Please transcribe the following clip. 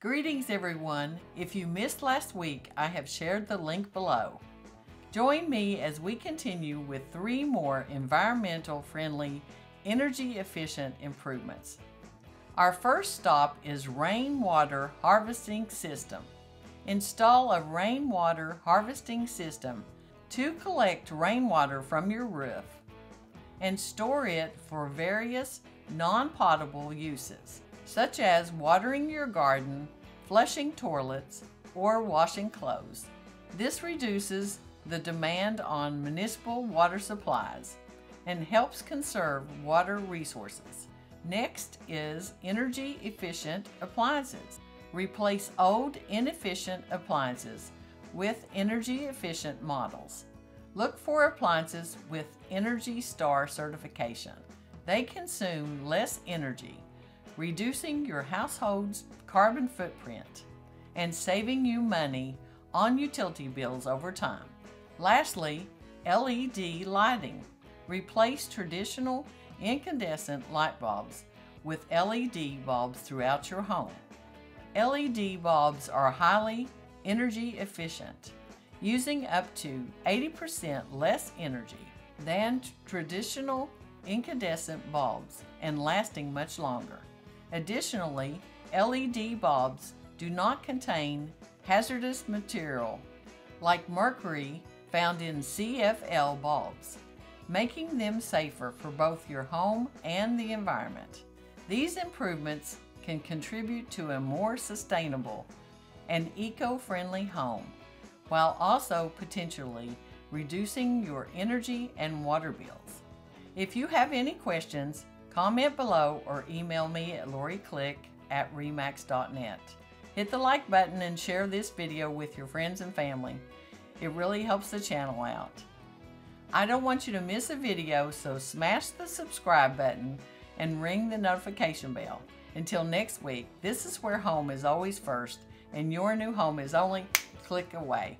Greetings everyone. If you missed last week, I have shared the link below. Join me as we continue with three more environmental friendly, energy efficient improvements. Our first stop is rainwater harvesting system. Install a rainwater harvesting system to collect rainwater from your roof and store it for various non-potable uses, such as watering your garden, flushing toilets, or washing clothes. This reduces the demand on municipal water supplies and helps conserve water resources. Next is energy efficient appliances. Replace old inefficient appliances with energy efficient models. Look for appliances with Energy Star certification. They consume less energy, reducing your household's carbon footprint and saving you money on utility bills over time. Lastly, LED lighting. Replace traditional incandescent light bulbs with LED bulbs throughout your home. LED bulbs are highly energy efficient, using up to 80% less energy than traditional incandescent bulbs and lasting much longer. Additionally, LED bulbs do not contain hazardous material like mercury found in CFL bulbs, making them safer for both your home and the environment. These improvements can contribute to a more sustainable and eco-friendly home, while also potentially reducing your energy and water bills. If you have any questions, comment below or email me at loriclick at remax.net. Hit the like button and share this video with your friends and family. It really helps the channel out. I don't want you to miss a video, so smash the subscribe button and ring the notification bell. Until next week, this is where home is always first, and your new home is only click away.